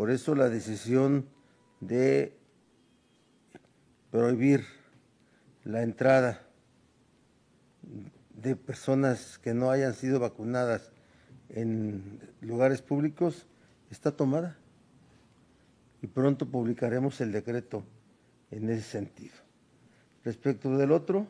Por eso la decisión de prohibir la entrada de personas que no hayan sido vacunadas en lugares públicos está tomada y pronto publicaremos el decreto en ese sentido. Respecto del otro,